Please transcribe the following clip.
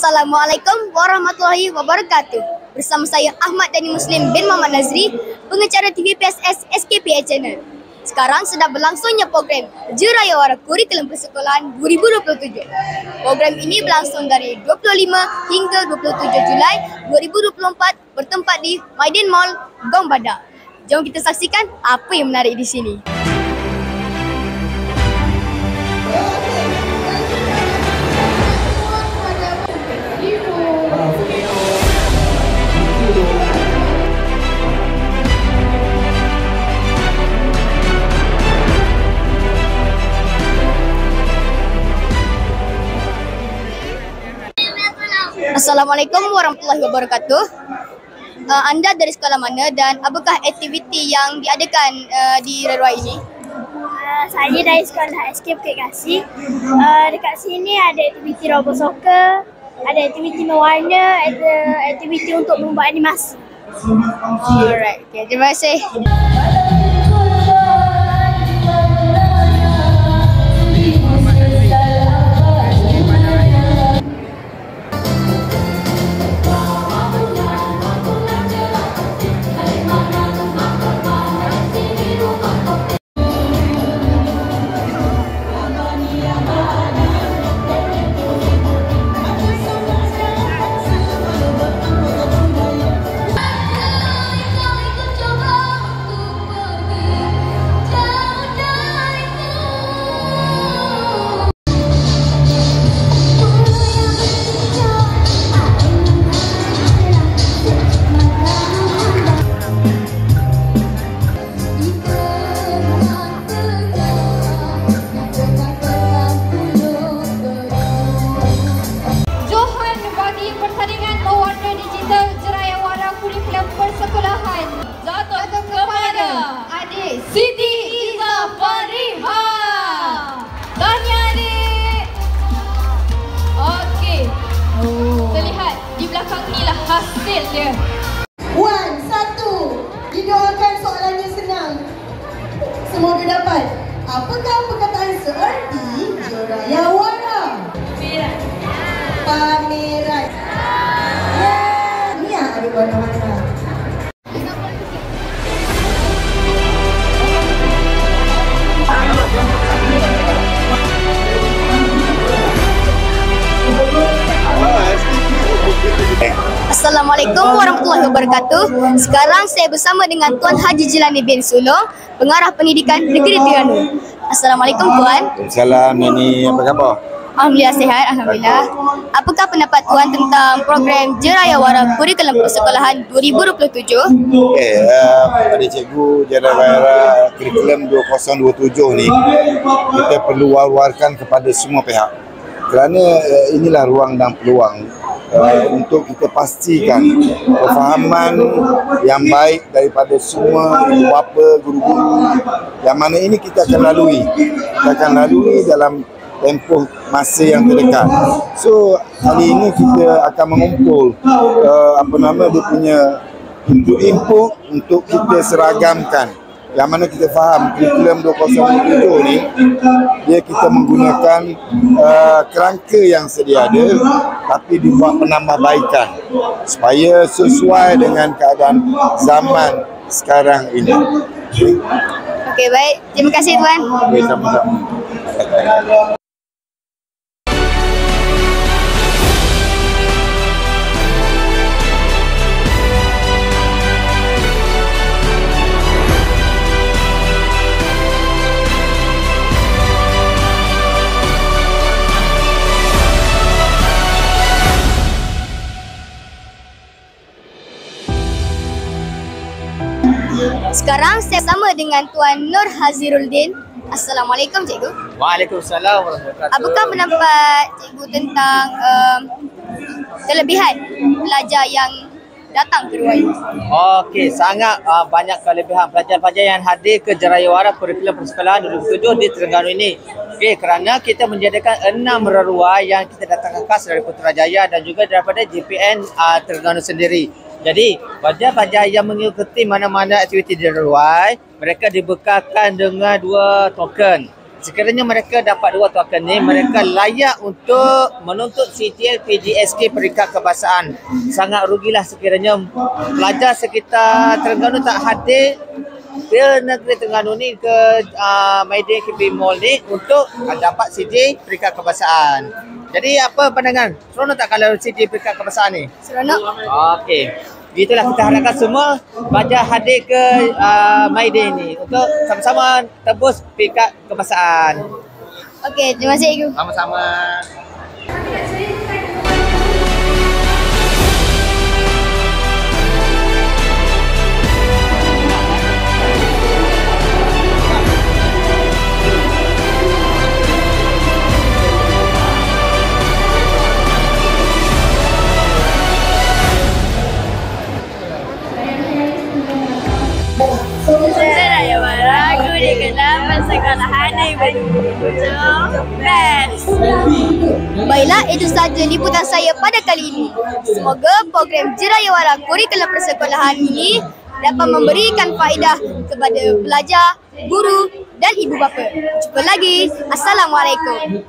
Assalamualaikum warahmatullahi wabarakatuh. Bersama saya Ahmad Dani Muslim bin Muhammad Nazri, pengacara TVPSS SKPA Channel. Sekarang sedang berlangsungnya program Jeraya Wara Kurikulum Persekolahan 2027. Program ini berlangsung dari 25 hingga 27 Julai 2024 bertempat di Maidin Mall, Gong. Jom kita saksikan apa yang menarik di sini. Assalamualaikum warahmatullahi wabarakatuh. Uh, anda dari sekolah mana dan apakah aktiviti yang diadakan uh, di Reruai ini? Uh, saya dari sekolah SK Bukit Kasih. Uh, dekat sini ada aktiviti robot soccer, ada aktiviti mewarna, ada aktiviti untuk membuat animasi. Alright, okay, terima kasih. Dia. Wan, satu. Didoakan soalannya senang. Semoga dapat. Apakah perkataan seerti Joraya Wara? Merah. Pameran. Yeah. Ni yang ada warna-warna. Assalamualaikum warahmatullahi wabarakatuh. Sekarang saya bersama dengan Tuan Haji Jilani bin Sulong, Pengarah Pendidikan Negeri Terengganu. Assalamualaikum Tuan. Salam Nani, apa khabar? Alhamdulillah sihat, Alhamdulillah. Apakah pendapat Tuan tentang program Jeraya Wara Kurikulum Persekolahan 2027? Okey, uh, pada cikgu Jalan Raya Kurikulum 2027 ni kita perlu war-warkan kepada semua pihak. Kerana uh, inilah ruang dan peluang uh, untuk kita pastikan perfahaman yang baik daripada semua bapa, guru-guru yang mana ini kita akan lalui. Kita akan lalui dalam tempoh masa yang terdekat. So hari ini kita akan mengumpul uh, apa nama dia punya input-input untuk kita seragamkan. Yang mana kita faham kurikulum 2027 ni dia kita menggunakan uh, kerangka yang sedia ada tapi dibuat penambahbaikan supaya sesuai dengan keadaan zaman sekarang ini. Okay, Okey, baik. Terima kasih Tuan. okay sama-sama. Sekarang saya sama dengan Tuan Nur Haziruddin. Assalamualaikum Cikgu. Waalaikumsalam warahmatullahi wabarakatuh. Apakah pendapat Cikgu tentang um, kelebihan pelajar yang datang ke Ruai? Okey, sangat uh, banyak kelebihan pelajar-pelajar yang hadir ke Jerayawara Kurikulum Persekolahan 2007 di Terengganu ini. Okey, kerana kita menjadikan enam reruai yang kita datangkan khas dari Putrajaya dan juga daripada JPN uh, Terengganu sendiri. Jadi, pelajar-pelajar yang mengikuti mana-mana aktiviti di reruai, mereka dibekalkan dengan dua token. sekiranya mereka dapat dua token ni mereka layak untuk menuntut CTL PGSK peringkat kebahasaan sangat rugilah sekiranya pelajar sekitar Terengganu tak hadir ke negeri Terengganu ni ke uh, Maiden KP Mall ni untuk dapat CJ peringkat kebahasaan jadi apa pandangan? Seronok tak kalau CJ peringkat kebahasaan ni? Seronok. Okey. Itulah kita harapkan semua pelajar hadir ke uh, My ni untuk sama-sama tebus peringkat kebahasaan. Okey, terima kasih Cikgu. Sama-sama. Ragu di kenapa sekolahan ibu Best. Baiklah, itu sahaja liputan saya pada kali ini. Semoga program Jerayawara Kurikulum Persekolahan ini dapat memberikan faedah kepada pelajar, guru dan ibu bapa. Jumpa lagi. Assalamualaikum.